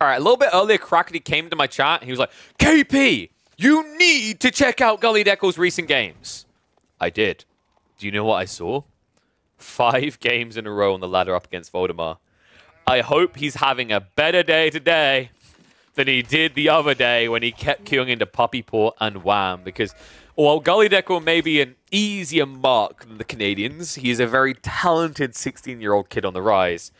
All right, a little bit earlier, Crackety came to my chat. He was like, KP, you need to check out Gully Deckel's recent games. I did. Do you know what I saw? Five games in a row on the ladder up against Voldemar. I hope he's having a better day today than he did the other day when he kept queuing into Puppypaw and Wham. Because while Gully Deckel may be an easier mark than the Canadians, he is a very talented 16-year-old kid on the rise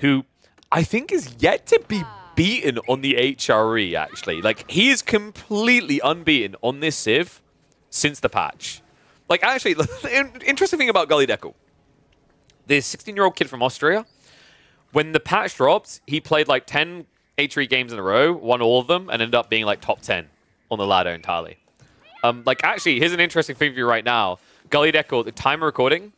who I think is yet to be beaten on the HRE, actually. Like, he is completely unbeaten on this Civ since the patch. Like, actually, interesting thing about Gully Deckel. This 16-year-old kid from Austria, when the patch dropped, he played like 10 H3 games in a row, won all of them, and ended up being like top 10 on the ladder entirely. Um, like, actually, here's an interesting thing for you right now. Gully Deckel, the time recording,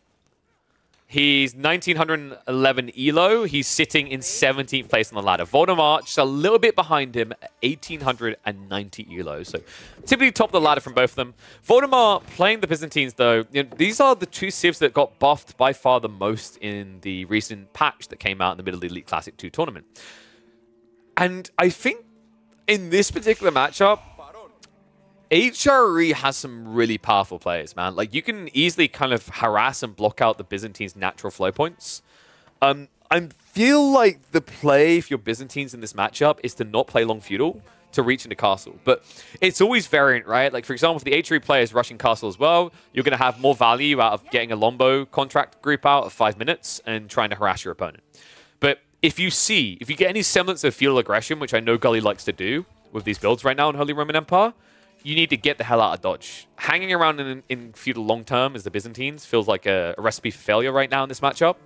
He's 1911 elo. He's sitting in 17th place on the ladder. Voldemar just a little bit behind him, 1890 elo. So typically top of the ladder from both of them. Voldemar playing the Byzantines, though, you know, these are the two civs that got buffed by far the most in the recent patch that came out in the Middle of the Elite Classic 2 tournament. And I think in this particular matchup, HRE has some really powerful players, man. Like, you can easily kind of harass and block out the Byzantines' natural flow points. Um, I feel like the play for your Byzantines in this matchup is to not play long feudal to reach into castle. But it's always variant, right? Like, for example, if the H3 player is rushing castle as well, you're going to have more value out of getting a Lombo contract group out of five minutes and trying to harass your opponent. But if you see, if you get any semblance of feudal aggression, which I know Gully likes to do with these builds right now in Holy Roman Empire, you need to get the hell out of Dodge. Hanging around in, in feudal long term as the Byzantines feels like a, a recipe for failure right now in this matchup.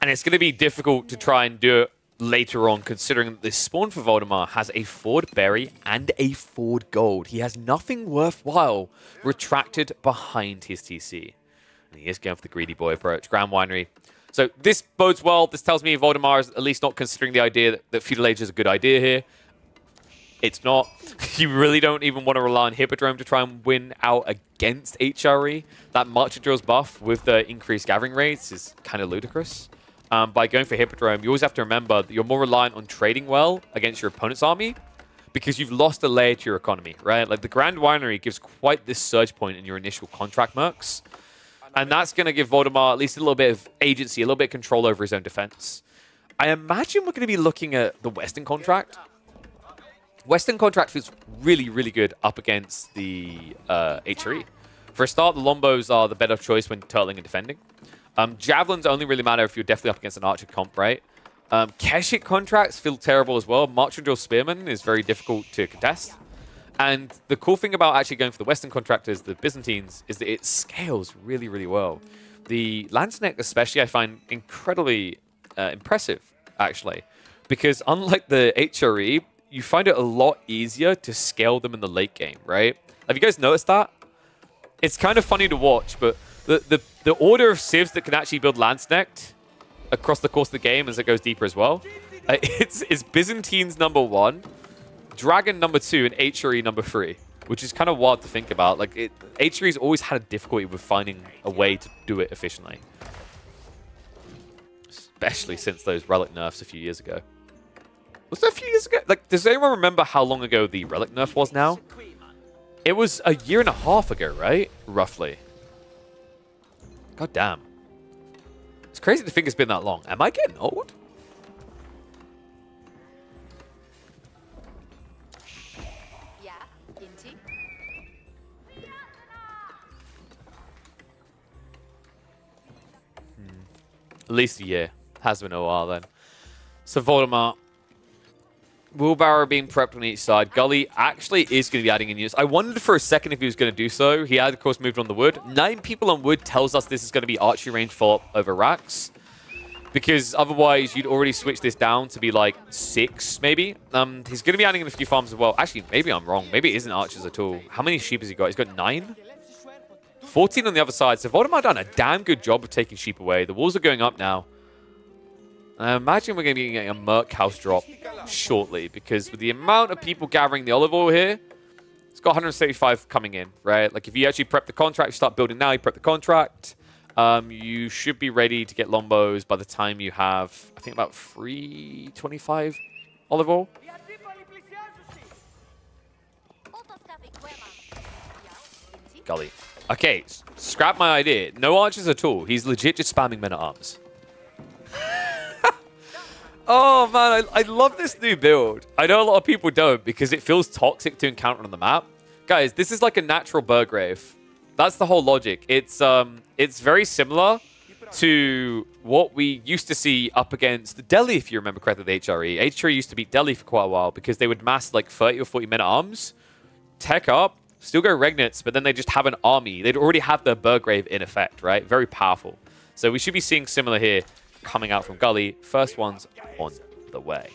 And it's going to be difficult to try and do it later on, considering that this spawn for Voldemar has a Ford Berry and a Ford Gold. He has nothing worthwhile retracted behind his TC. And he is going for the greedy boy approach. Grand Winery. So this bodes well. This tells me Voldemar is at least not considering the idea that, that Feudal Age is a good idea here. It's not. You really don't even want to rely on Hippodrome to try and win out against HRE. That Marching Drills buff with the increased gathering rates is kind of ludicrous. Um, by going for Hippodrome, you always have to remember that you're more reliant on trading well against your opponent's army because you've lost a layer to your economy, right? Like the Grand Winery gives quite this surge point in your initial contract mercs. And that's going to give Voldemar at least a little bit of agency, a little bit of control over his own defense. I imagine we're going to be looking at the Western contract Western Contract feels really, really good up against the uh, HRE. For a start, the Lombos are the better choice when turtling and defending. Um, Javelins only really matter if you're definitely up against an Archer comp, right? Um, Keshik contracts feel terrible as well. March Drill Spearman is very difficult to contest. And the cool thing about actually going for the Western contractors, the Byzantines, is that it scales really, really well. The Landsknecht especially I find incredibly uh, impressive, actually. Because unlike the HRE, you find it a lot easier to scale them in the late game, right? Have you guys noticed that? It's kind of funny to watch, but the, the, the order of civs that can actually build Landsknecht across the course of the game as it goes deeper as well, uh, it's, it's Byzantines number one, Dragon number two, and HRE number three, which is kind of wild to think about. Like, it, HRE's always had a difficulty with finding a way to do it efficiently. Especially since those relic nerfs a few years ago. Was that a few years ago? Like, does anyone remember how long ago the Relic nerf was now? It was a year and a half ago, right? Roughly. God damn. It's crazy to think it's been that long. Am I getting old? Ginty. At least a year. Has been a while then. So Voldemort Wheelbarrow being prepped on each side. Gully actually is going to be adding in units. I wondered for a second if he was going to do so. He had, of course, moved on the wood. Nine people on wood tells us this is going to be archery range for over racks. Because otherwise, you'd already switch this down to be like six, maybe. Um, He's going to be adding in a few farms as well. Actually, maybe I'm wrong. Maybe it isn't archers at all. How many sheep has he got? He's got nine? 14 on the other side. So Voldemar done a damn good job of taking sheep away. The walls are going up now. I imagine we're going to be getting a Merc House drop shortly because with the amount of people gathering the olive oil here, it's got 175 coming in, right? Like if you actually prep the contract, you start building now, you prep the contract, um, you should be ready to get Lombos by the time you have, I think about 325 Olive oil? Gully. Okay, scrap my idea. No archers at all. He's legit just spamming men at arms. Oh man, I, I love this new build. I know a lot of people don't because it feels toxic to encounter on the map. Guys, this is like a natural Burgrave. That's the whole logic. It's um, it's very similar to what we used to see up against Delhi, if you remember correctly, the HRE. HRE used to beat Delhi for quite a while because they would mass like 30 or 40 men at arms, tech up, still go Regnitz, but then they just have an army. They'd already have their Burgrave in effect, right? Very powerful. So we should be seeing similar here coming out from Gully. First one's on the way.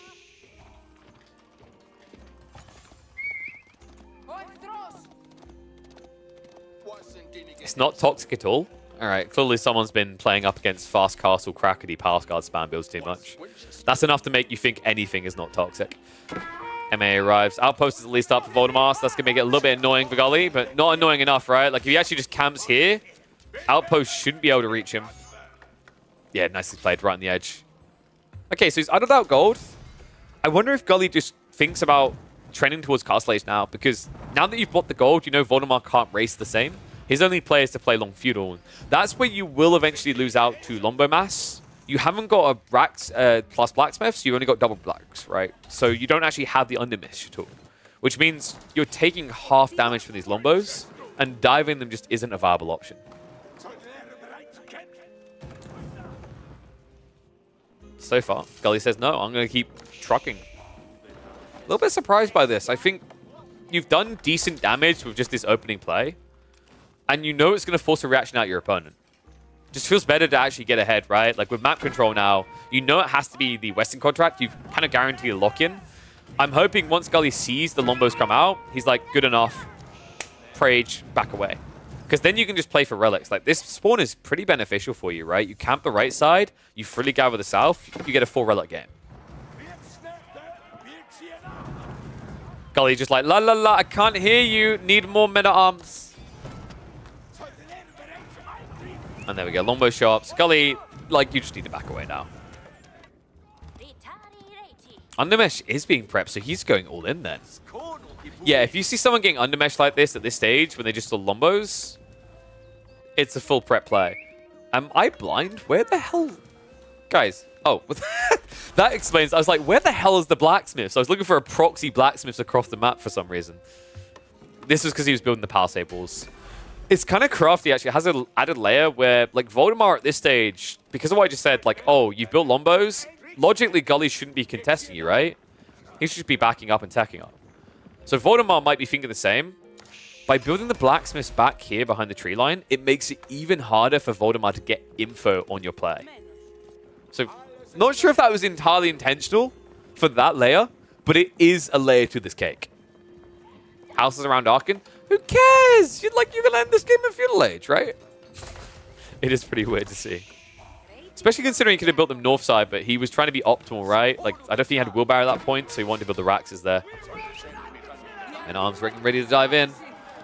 It's not toxic at all. All right, clearly someone's been playing up against Fast Castle, Crackety, Pass Guard spam builds too much. That's enough to make you think anything is not toxic. MA arrives. Outpost is at least up for Voldemort, so that's going to make it a little bit annoying for Gully, but not annoying enough, right? Like, if he actually just camps here, Outpost shouldn't be able to reach him. Yeah, nicely played, right on the edge. Okay, so he's idled out gold. I wonder if Gully just thinks about trending towards Castle Age now, because now that you've bought the gold, you know Voldemort can't race the same. His only play is to play Long Feudal. That's where you will eventually lose out to Lombo Mass. You haven't got a Brax uh, plus Blacksmith, so you've only got double Blacks, right? So you don't actually have the Undermish at all. Which means you're taking half damage from these Lombos, and diving them just isn't a viable option. So far, Gully says, no, I'm going to keep trucking. A little bit surprised by this. I think you've done decent damage with just this opening play, and you know it's going to force a reaction out your opponent. Just feels better to actually get ahead, right? Like with map control now, you know it has to be the Western contract. You've kind of guaranteed a lock-in. I'm hoping once Gully sees the Lombos come out, he's like, good enough. Prage, back away. Because then you can just play for relics. Like this spawn is pretty beneficial for you, right? You camp the right side, you freely gather the south, you get a full relic game. Gully just like, la la la, I can't hear you, need more men at arms. And there we go, longbow shops. Gully, like, you just need to back away now. Undermesh is being prepped, so he's going all in then. Yeah, if you see someone getting undermesh like this at this stage, when they just saw lombos, it's a full prep play. Am I blind? Where the hell... Guys, oh, that explains. I was like, where the hell is the blacksmith? So I was looking for a proxy blacksmiths across the map for some reason. This was because he was building the Palisables. It's kind of crafty, actually. It has an added layer where, like, Voldemar at this stage, because of what I just said, like, oh, you've built Lombos, logically, Gully shouldn't be contesting you, right? He should be backing up and tacking up. So Voldemar might be thinking the same. By building the blacksmiths back here behind the tree line, it makes it even harder for Voldemort to get info on your play. So, not sure if that was entirely intentional for that layer, but it is a layer to this cake. Houses around Arkin, who cares? You'd like you can end this game in feudal age, right? it is pretty weird to see. Especially considering he could have built them north side, but he was trying to be optimal, right? Like, I don't think he had wheelbarrow at that point, so he wanted to build the Raxes there. And Arms ready to dive in.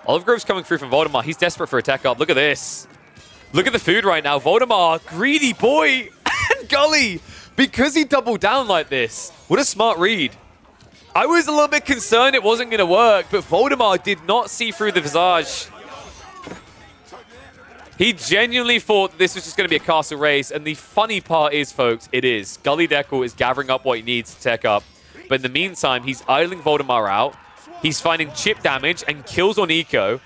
Olive Grove's coming through from Voldemar. He's desperate for a tech up. Look at this. Look at the food right now. Voldemar, greedy boy, and Gully, because he doubled down like this. What a smart read. I was a little bit concerned it wasn't going to work, but Voldemar did not see through the visage. He genuinely thought this was just going to be a castle race, and the funny part is, folks, it is. Gully Deckel is gathering up what he needs to tech up, but in the meantime, he's idling Voldemar out. He's finding chip damage and kills on Eco,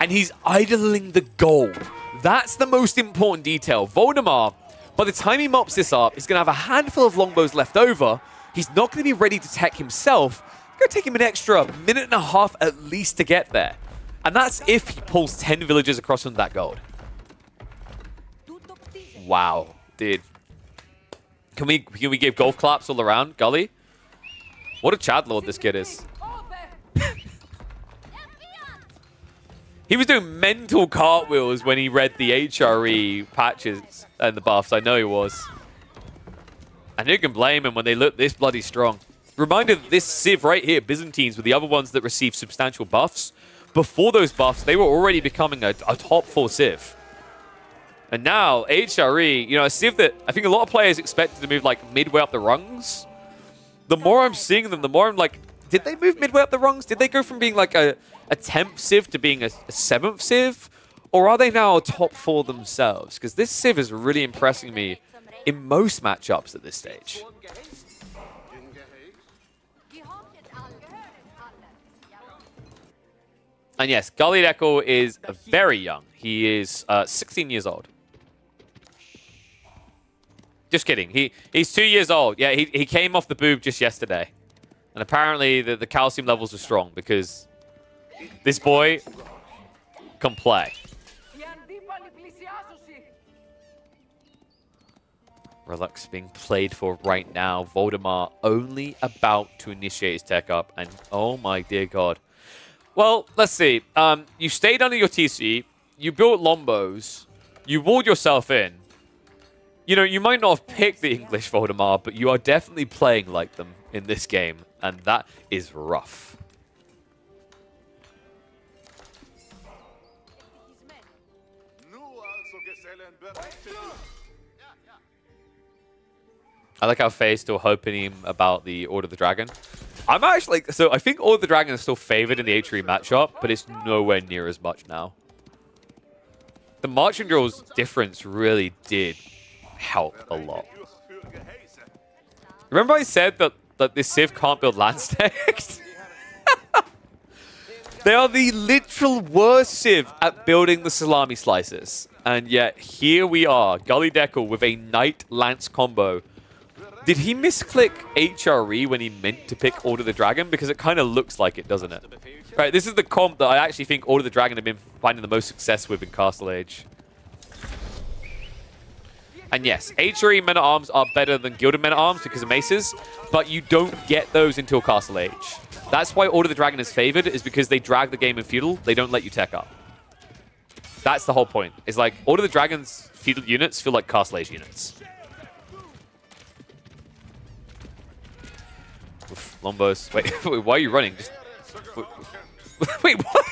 and he's idling the gold. That's the most important detail. Voldemort, by the time he mops this up, he's going to have a handful of longbows left over. He's not going to be ready to tech himself. It's going to take him an extra minute and a half at least to get there. And that's if he pulls 10 villagers across from that gold. Wow, dude. Can we can we give golf claps all around, Gully? What a Chad Lord this kid is. He was doing mental cartwheels when he read the HRE patches and the buffs. I know he was. And who can blame him when they look this bloody strong? Reminder that this Civ right here, Byzantines, were the other ones that received substantial buffs. Before those buffs, they were already becoming a, a top four Civ. And now, HRE, you know, a Civ that I think a lot of players expected to move like midway up the rungs. the more I'm seeing them, the more I'm like, did they move midway up the rungs? Did they go from being like a, a 10th Civ to being a, a 7th Civ? Or are they now top four themselves? Because this Civ is really impressing me in most matchups at this stage. And yes, Gully Deckel is very young. He is uh, 16 years old. Just kidding. He he's two years old. Yeah, he, he came off the boob just yesterday, and apparently the, the calcium levels are strong because this boy can play. Relux being played for right now. Voldemar only about to initiate his tech up. And oh my dear god. Well, let's see. Um, you stayed under your TC. You built Lombos. You walled yourself in. You know, you might not have picked the English Voldemar, but you are definitely playing like them in this game and that is rough. I like how Faye's still hoping him about the Order of the Dragon. I'm actually so I think Order of the Dragon is still favored in the H3 matchup, but it's nowhere near as much now. The Marching Drills difference really did help a lot. Remember I said that, that this Civ can't build land stacks? they are the literal worst Civ at building the salami slices. And yet here we are, Gully Deckel with a Knight Lance combo. Did he misclick HRE when he meant to pick Order the Dragon? Because it kind of looks like it, doesn't it? Right, this is the comp that I actually think Order the Dragon have been finding the most success with in Castle Age. And yes, HRE Men at Arms are better than Gilded Men at Arms because of maces, but you don't get those until Castle Age. That's why Order of the Dragon is favored, is because they drag the game in feudal. They don't let you tech up. That's the whole point. It's like Order of the Dragon's feudal units feel like Castle Age units. Oof, Lombos. Wait, wait, why are you running? Just, wait, wait, what?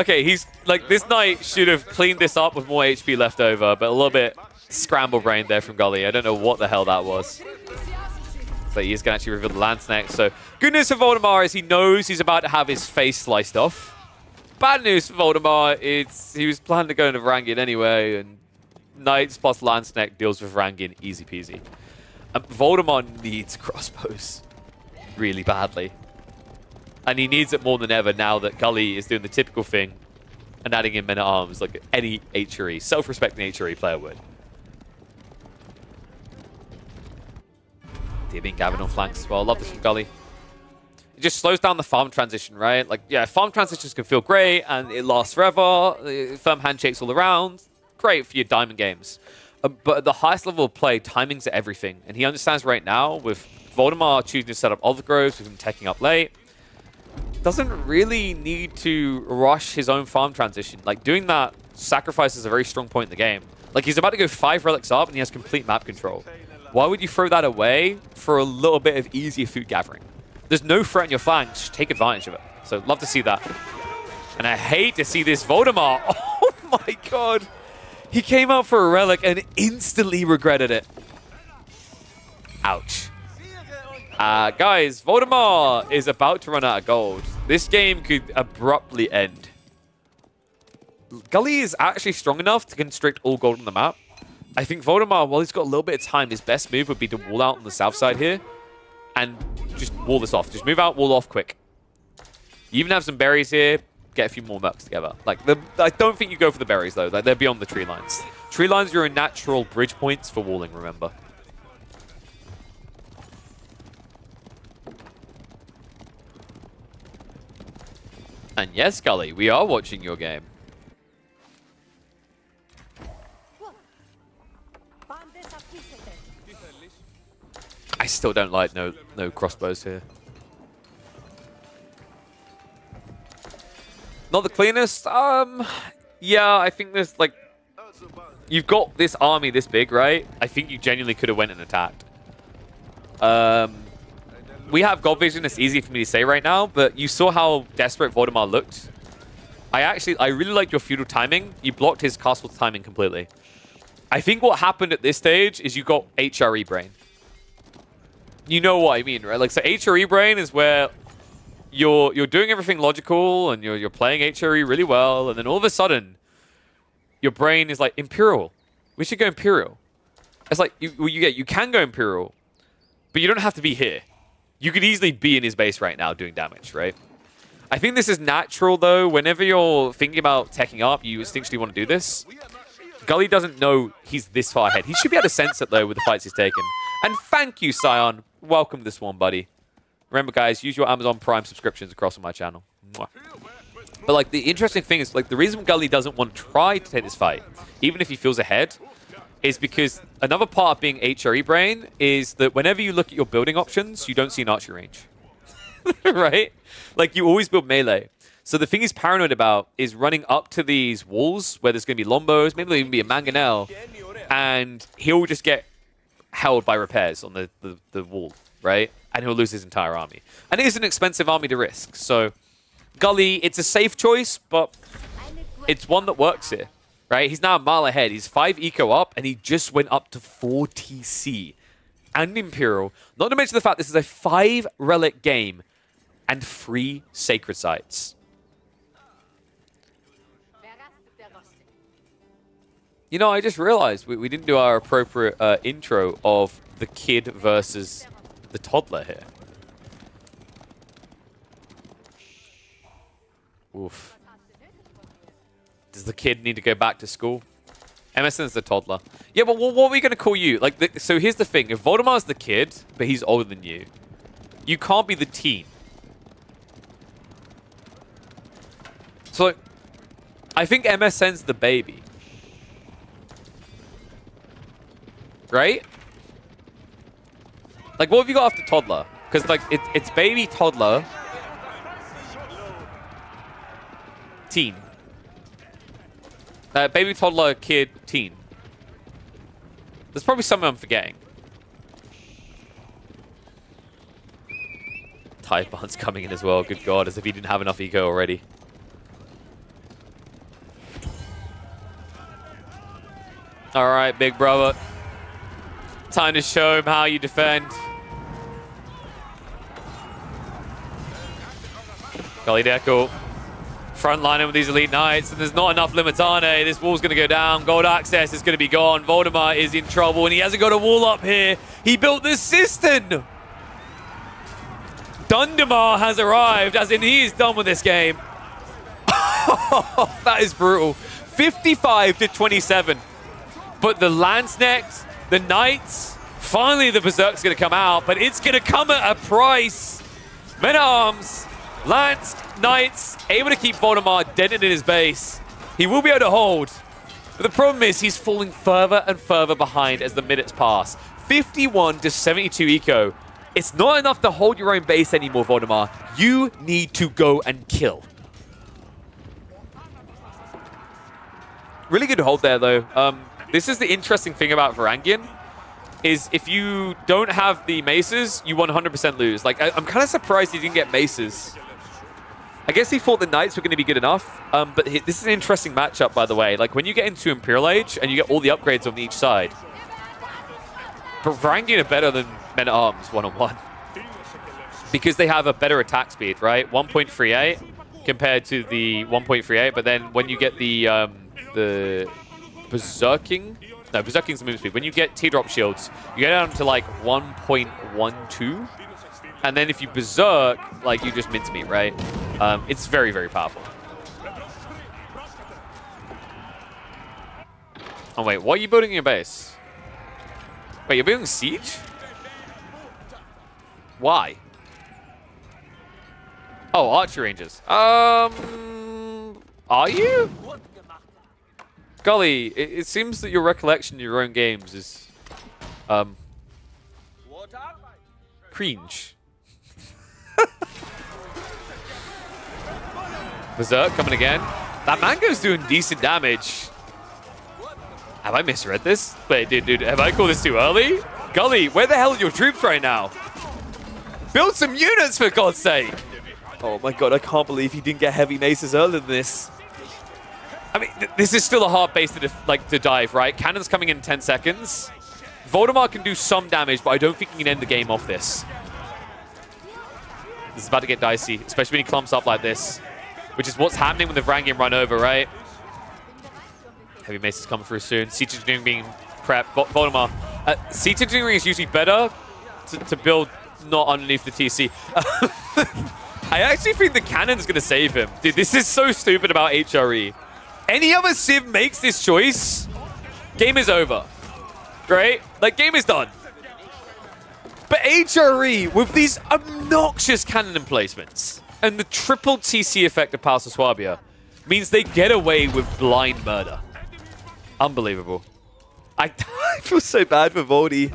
Okay, he's like this knight should have cleaned this up with more HP left over, but a little bit scramble brain there from Gully. I don't know what the hell that was. So he's going to actually reveal the lance next. So good news for Voldemar is he knows he's about to have his face sliced off. Bad news for Voldemar is he was planning to go into Varangian anyway, and Knights plus Landsknecht deals with Varangian easy peasy. And Voldemar needs crossbows really badly. And he needs it more than ever now that Gully is doing the typical thing and adding in men at arms like any HRE, self-respecting HRE player would. Dibbing Gavin on flanks as well. Love this from Gully. It just slows down the farm transition, right? Like, yeah, farm transitions can feel great and it lasts forever. uh, Firm handshakes all around. Great for your diamond games. Uh, but at the highest level of play, timings are everything. And he understands right now with Voldemar choosing to set up Olive Groves, with him taking up late, doesn't really need to rush his own farm transition. Like, doing that sacrifices a very strong point in the game. Like, he's about to go five relics up, and he has complete map control. Why would you throw that away for a little bit of easier food gathering? There's no threat in your flanks. Just take advantage of it. So, love to see that. And I hate to see this Voldemar. Oh my god. He came out for a relic and instantly regretted it. Ouch. Uh, guys, Voldemar is about to run out of gold. This game could abruptly end. Gully is actually strong enough to constrict all gold on the map. I think Voldemar, while he's got a little bit of time, his best move would be to wall out on the south side here and just wall this off. Just move out, wall off quick. You even have some berries here. Get a few more mercs together. Like, the, I don't think you go for the berries, though. Like, they're beyond the tree lines. Tree lines are a natural bridge points for walling, remember. And yes, Gully, we are watching your game. I still don't like no no crossbows here. Not the cleanest. Um, yeah, I think there's like, you've got this army this big, right? I think you genuinely could have went and attacked. Um, we have God Vision. It's easy for me to say right now, but you saw how desperate Voldemar looked. I actually, I really liked your feudal timing. You blocked his castle timing completely. I think what happened at this stage is you got HRE brain. you know what I mean, right? Like, so HRE brain is where you're you're doing everything logical and you're you're playing HRE really well, and then all of a sudden, your brain is like Imperial. We should go Imperial. It's like you you get you can go Imperial, but you don't have to be here. You could easily be in his base right now doing damage, right? I think this is natural though. Whenever you're thinking about teching up, you instinctually want to do this. Gully doesn't know he's this far ahead. He should be able to sense it though with the fights he's taken. And thank you, Scion. Welcome to this one, buddy. Remember, guys, use your Amazon Prime subscriptions across on my channel. Mwah. But like the interesting thing is like the reason Gully doesn't want to try to take this fight, even if he feels ahead, is because another part of being HRE brain is that whenever you look at your building options, you don't see an archery range. right? Like you always build melee. So the thing he's paranoid about is running up to these walls where there's going to be lombos, maybe there'll even be a mangonel, and he'll just get held by repairs on the, the, the wall, right? And he'll lose his entire army. And it is an expensive army to risk. So Gully, it's a safe choice, but it's one that works here, right? He's now a mile ahead. He's 5 eco up, and he just went up to 4 TC and Imperial. Not to mention the fact this is a 5 relic game and 3 sacred sites. You know, I just realized we, we didn't do our appropriate uh, intro of the kid versus the toddler here. Oof. Does the kid need to go back to school? Emerson's the toddler. Yeah, but what, what are we going to call you? Like, the, so here's the thing: if Voldemar's the kid, but he's older than you, you can't be the teen. So, I think MSN's the baby. Right? Like, what have you got after toddler? Because, like, it, it's baby, toddler, teen. Uh, baby, toddler, kid, teen. There's probably something I'm forgetting. Taiban's coming in as well. Good God, as if he didn't have enough eco already. All right, big brother. Time to show him how you defend. Gully Deco. Front lining with these Elite Knights, and there's not enough Limitanei. This wall's going to go down. Gold access is going to be gone. Voldemar is in trouble, and he hasn't got a wall up here. He built this cistern. Dundamar has arrived, as in he is done with this game. that is brutal. 55 to 27. But the Landsknechts, the Knights, finally the Berserk's going to come out, but it's going to come at a price. Men at Arms, Lance, Knights, able to keep Voldemar dead in his base. He will be able to hold. But the problem is he's falling further and further behind as the minutes pass. 51 to 72 eco. It's not enough to hold your own base anymore, Voldemar. You need to go and kill. Really good hold there, though. Um, this is the interesting thing about Varangian, is if you don't have the maces, you 100% lose. Like, I, am kind of surprised he didn't get maces. I guess he thought the Knights were going to be good enough, um, but he, this is an interesting matchup, by the way. Like, when you get into Imperial Age and you get all the upgrades on each side, but Varangian are better than Men at Arms one-on-one. Because they have a better attack speed, right? 1.38 compared to the 1.38, but then when you get the um, the Berserking, no, Berserking's the move speed. When you get Teardrop shields, you get down to like 1.12, and then if you Berserk, like you just mincemeat, right? Um, it's very, very powerful. Oh wait, why are you building your base? Wait, you're building Siege? Why? Oh, archer ranges. Um, are you? Golly, it, it seems that your recollection of your own games is, um, cringe. Berserk coming again. That Mango's doing decent damage. Have I misread this? Wait, dude, dude, have I called this too early? Gully, where the hell are your troops right now? Build some units, for God's sake! Oh my god, I can't believe he didn't get heavy maces earlier than this. I mean, th this is still a hard base to, like, to dive, right? Cannon's coming in 10 seconds. Voldemar can do some damage, but I don't think he can end the game off this. This is about to get dicey, especially when he clumps up like this, which is what's happening when the Varangian run over, right? Heavy Mace is coming through soon. Siege Engineering being prepped. Vo- Voldemort. Uh, Siege Engineering is usually better to, to build not underneath the TC. I actually think the cannon's going to save him. Dude, this is so stupid about HRE. Any other Civ makes this choice, game is over. Right? Like, game is done. But HRE, with these obnoxious cannon emplacements and the triple TC effect of of Swabia, means they get away with blind murder. Unbelievable. I, I feel so bad for Voldy.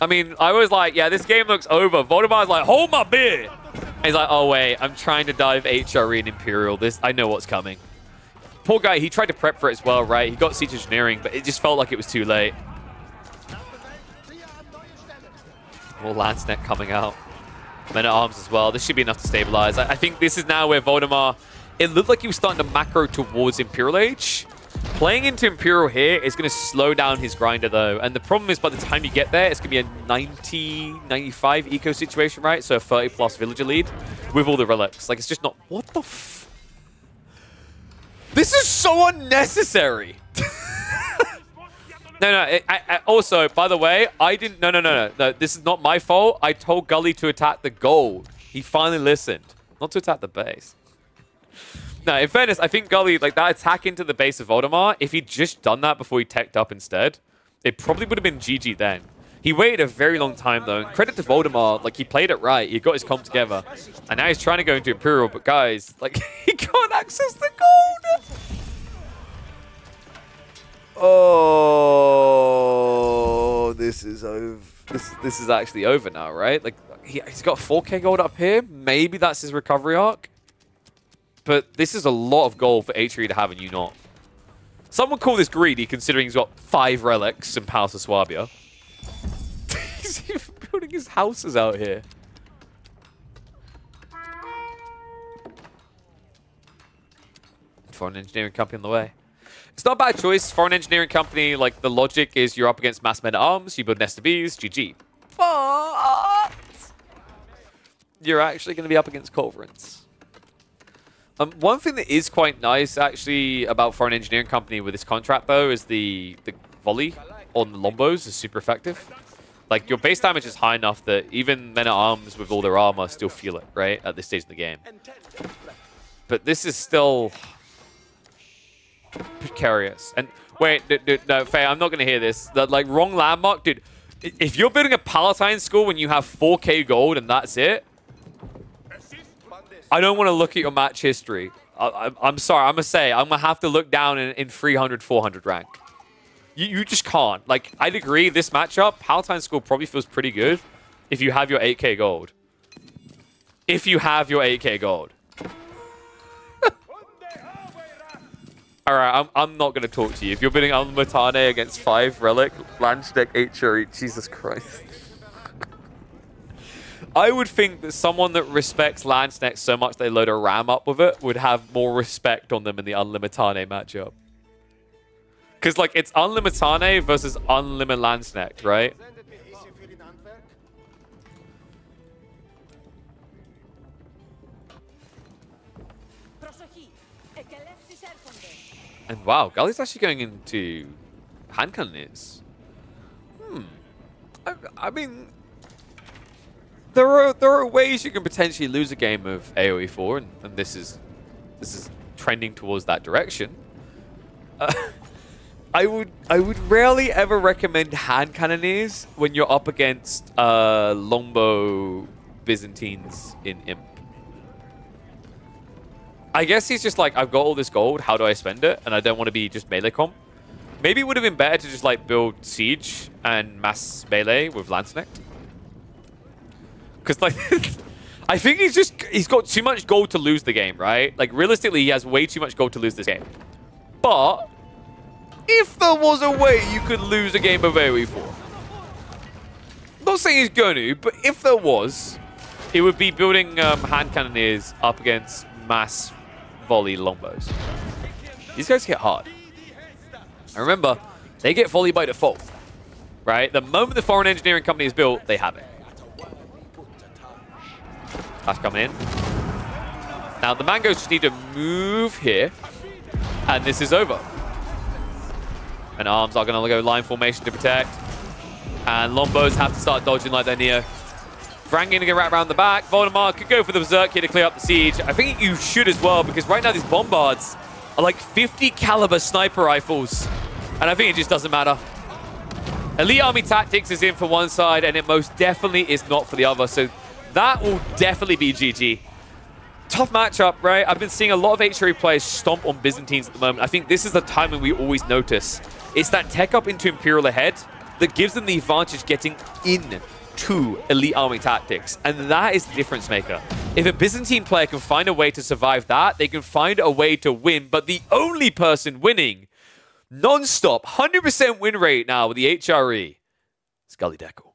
I mean, I was like, yeah, this game looks over. Voldemar's like, hold my beer. He's like, oh, wait, I'm trying to dive HRE and Imperial. This, I know what's coming. Poor guy, he tried to prep for it as well, right? He got Siege Engineering, but it just felt like it was too late. More Landsknecht coming out. Men at Arms as well. This should be enough to stabilize. I, I think this is now where Voldemar, it looked like he was starting to macro towards Imperial Age. Playing into Imperial here is going to slow down his grinder, though. And the problem is by the time you get there, it's going to be a 90, 95 eco situation, right? So a 30-plus villager lead with all the relics. Like, it's just not... What the f... This is so unnecessary! No, no. I, I, also, by the way, I didn't. No, no, no, no, no. This is not my fault. I told Gully to attack the gold. He finally listened, not to attack the base. No, in fairness, I think Gully, like that attack into the base of Voldemar, if he'd just done that before he teched up instead, it probably would have been GG then. He waited a very long time though. And credit to Voldemar, like he played it right. He got his comp together, and now he's trying to go into Imperial. But guys, like he can't access the gold. Oh, this is over. This is actually over now, right? Like he, he's got 4k gold up here. Maybe that's his recovery arc. But this is a lot of gold for H3 to have and you not. Some would call this greedy, considering he's got five relics in Palace of Swabia. he's even building his houses out here. Foreign engineering company on the way. It's not a bad choice. Foreign engineering company, like the logic is you're up against mass men at arms, you build nest of bees, GG. You're actually going to be up against culverins. Um, one thing that is quite nice actually about foreign engineering company with this contract though is the the volley on the lombos is super effective. Like your base damage is high enough that even men at arms with all their armor still feel it, right? At this stage in the game. But this is still precarious. And wait, dude, dude, no, Faye, I'm not going to hear this. The, like, wrong landmark. Dude, if you're building a Palatine school when you have 4k gold and that's it, I don't want to look at your match history. I, I'm sorry, I'm going to say, I'm going to have to look down in, in 300, 400 rank. You, you just can't. Like, I'd agree, this matchup, Palatine school probably feels pretty good if you have your 8k gold. If you have your 8k gold. All right, I'm, I'm not going to talk to you. If you're bidding on Matane against five relic, Landsknecht HRE, Jesus Christ. I would think that someone that respects Landsknecht so much they load a ram up with it would have more respect on them in the Unlimitane matchup. Because, like, it's Unlimitane versus Unlimit Landsknecht, right? And wow, Gully's actually going into hand cannoneers. Hmm. I, I mean, there are there are ways you can potentially lose a game of AOE four, and, and this is this is trending towards that direction. Uh, I would I would rarely ever recommend hand cannoneers when you're up against uh, longbow Byzantines in Imp. I guess he's just like, I've got all this gold, how do I spend it? And I don't want to be just melee comp. Maybe it would have been better to just like build Siege and mass melee with Landsknecht. Because like, I think he's just, he's got too much gold to lose the game, right? Like realistically, he has way too much gold to lose this game. But, if there was a way you could lose a game of AoE 4. Not saying he's going to, but if there was, it would be building um, hand cannoneers up against mass volley longbows. These guys hit hard. I remember they get volley by default. Right? The moment the foreign engineering company is built, they have it. That's coming in. Now the Mangoes just need to move here, and this is over. And Arms are going to go line formation to protect. And Lombos have to start dodging like they're near. Frank going to get right around the back. Voldemort could go for the Berserk here to clear up the siege. I think you should as well, because right now these Bombards are like 50 caliber sniper rifles. And I think it just doesn't matter. Elite Army Tactics is in for one side, and it most definitely is not for the other. So that will definitely be GG. Tough matchup, right? I've been seeing a lot of HRE players stomp on Byzantines at the moment. I think this is the time when we always notice. It's that tech up into Imperial ahead that gives them the advantage getting in to Elite Army Tactics. And that is the difference maker. If a Byzantine player can find a way to survive that, they can find a way to win. But the only person winning non-stop, 100% win rate now with the HRE, Scully Deckel.